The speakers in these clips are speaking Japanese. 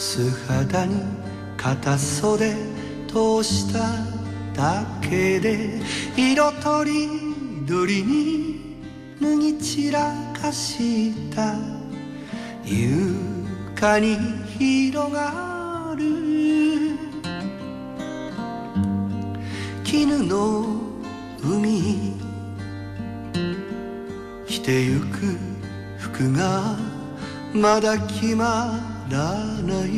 体に片袖通しただけで色とりどりに脱ぎ散らかした。床に広がる。絹の海着てゆく服がまだ決まらない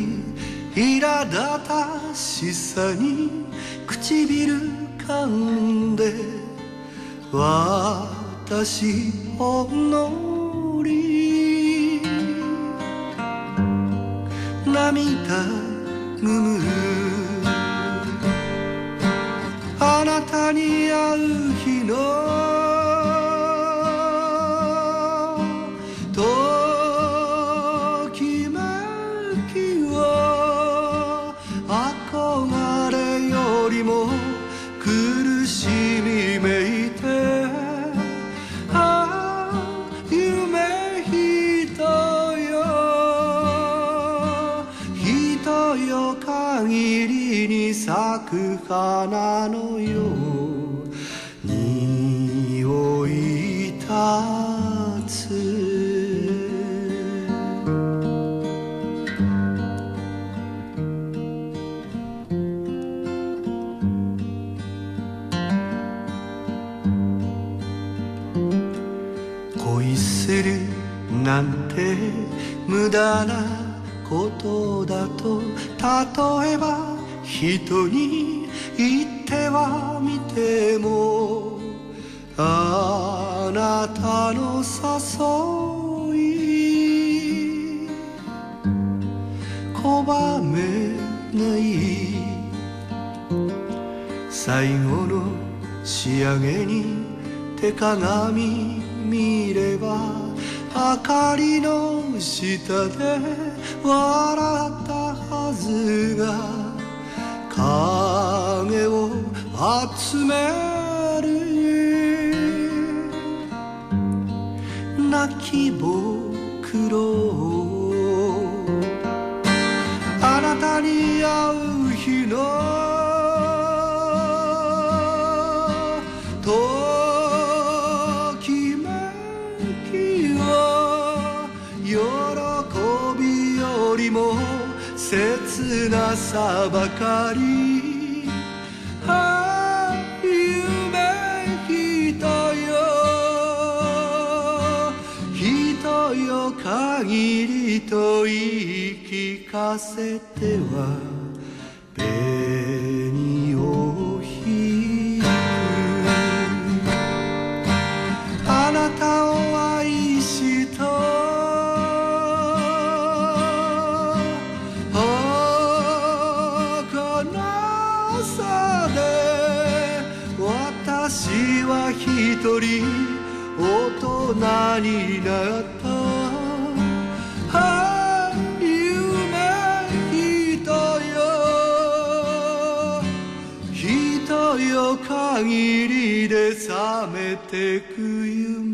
苛立たしさに唇噛んで私ほんのり涙ぐむあなたに会う日のも苦しみめいてああ夢人よ。人よ限りに咲く花のよう匂い立つ。恋するなんて無駄なことだと例えば人に言ってはみてもあなたの誘い拒めない。最後の仕上げに手鏡見れば明かりの下で笑ったはずが影を集める。泣きぼくろりも切なさばかり。ああ夢人よ。人よ限りと言い聞かせては大人になった。ああ夢人よ。人よ限りで覚めてく夢。